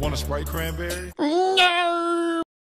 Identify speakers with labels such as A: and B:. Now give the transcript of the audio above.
A: Want a Sprite cranberry?